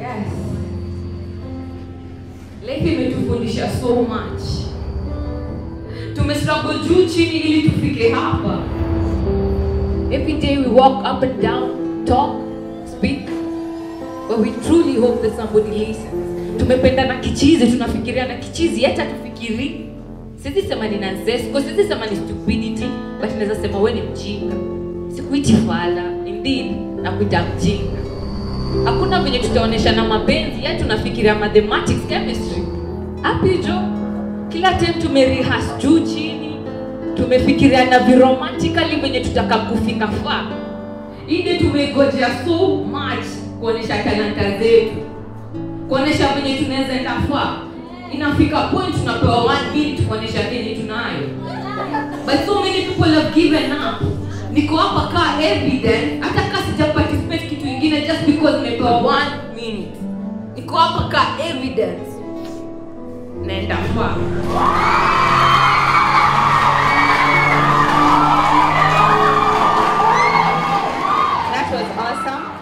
Yes. Life imetufundisha so much. Tumestruggle juu chini ili tufike hapa. Every day we walk up and down, talk, speak, but we truly hope that somebody listens. Tumependa na kichizi, tunafikiria na kichizi, hata tufikiri. Siwezi sema ni nonsense, kwa siwezi sema ni stupidity, but naweza sema wewe ni mjinga. Sikuiti indeed, nakuita mjinga. Hakuna venye tutaoneshana mapenzi, ya tunafikiria mathematics, chemistry. hapi jo, kila time tumerihas juu chini, tumefikiria na viromantikali venye tutaka kufika far. Ide tumegojea so much kuonesha talanta zetu, kuonesha venye tunaweza enda far. Inafika point tunapewa one minute kuonesha kenye tunayo, but so many people have given up. Niko hapa kaa evidence, hata iko hapa ka evidence. Nenda kwa. That was awesome.